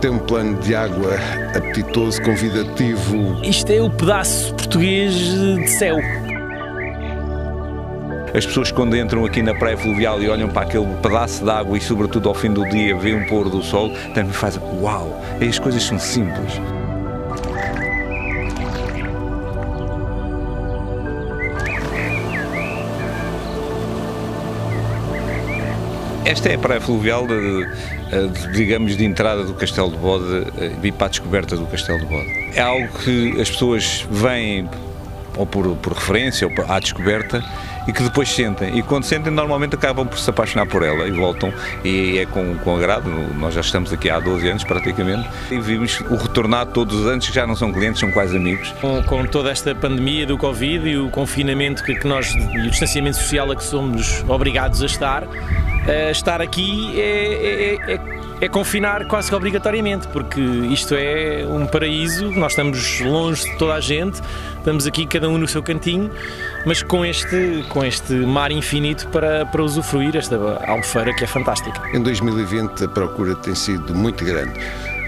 tem um plano de água apetitoso, convidativo. Isto é o pedaço português de céu. As pessoas quando entram aqui na praia fluvial e olham para aquele pedaço de água e sobretudo ao fim do dia veem um pôr do sol, também fazem uau, as coisas são simples. Esta é a praia fluvial, de, de, digamos, de entrada do Castelo de Bode e para a descoberta do Castelo de Bode. É algo que as pessoas vêm ou por, por referência ou à descoberta e que depois sentem. E quando sentem, normalmente acabam por se apaixonar por ela e voltam. E é com, com agrado. Nós já estamos aqui há 12 anos praticamente e vimos o retornar todos os anos, que já não são clientes, são quase amigos. Com, com toda esta pandemia do Covid e o confinamento que, que nós e o distanciamento social a que somos obrigados a estar, uh, estar aqui é, é, é é confinar quase que obrigatoriamente, porque isto é um paraíso, nós estamos longe de toda a gente, estamos aqui cada um no seu cantinho, mas com este, com este mar infinito para, para usufruir esta albufeira que é fantástica. Em 2020 a procura tem sido muito grande.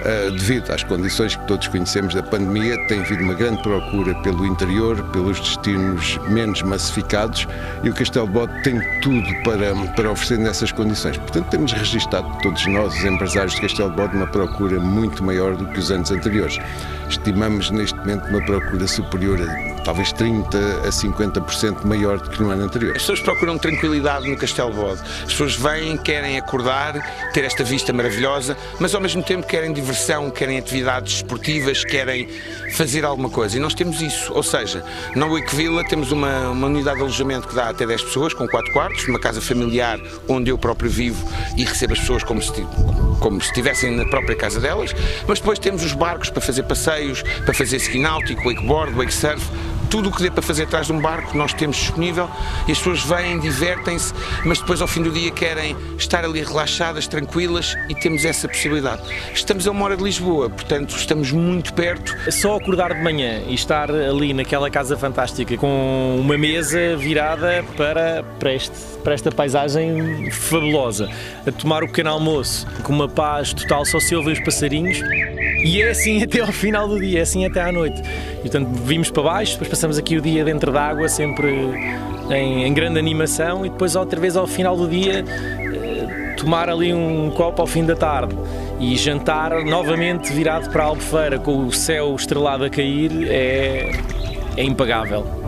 Uh, devido às condições que todos conhecemos da pandemia, tem havido uma grande procura pelo interior, pelos destinos menos massificados e o Castelo de Bode tem tudo para, para oferecer nessas condições. Portanto, temos registado todos nós, os empresários de Castelo de Bode, uma procura muito maior do que os anos anteriores. Estimamos neste momento uma procura superior a talvez 30 a 50% maior do que no ano anterior. As pessoas procuram tranquilidade no Castelo de Bode. As pessoas vêm, querem acordar, ter esta vista maravilhosa, mas ao mesmo tempo querem diversão, querem atividades esportivas, querem fazer alguma coisa. E nós temos isso. Ou seja, na Wake Villa temos uma, uma unidade de alojamento que dá até 10 pessoas, com 4 quartos, uma casa familiar onde eu próprio vivo e recebo as pessoas como se, como se estivessem na própria casa delas. Mas depois temos os barcos para fazer passeios, para fazer ski náutico, wakeboard, wake surf tudo o que dê para fazer atrás de um barco nós temos disponível e as pessoas vêm, divertem-se, mas depois ao fim do dia querem estar ali relaxadas, tranquilas e temos essa possibilidade. Estamos a uma hora de Lisboa, portanto estamos muito perto. Só acordar de manhã e estar ali naquela casa fantástica com uma mesa virada para, para, este, para esta paisagem fabulosa, a tomar o pequeno almoço com uma paz total, só se ouvem os passarinhos e é assim até ao final do dia, é assim até à noite. E, portanto, vimos para baixo, depois passamos aqui o dia dentro d'água, sempre em, em, grande animação, e depois outra vez ao final do dia eh, tomar ali um copo ao fim da tarde e jantar novamente virado para a Albufeira com o céu estrelado a cair é, é impagável.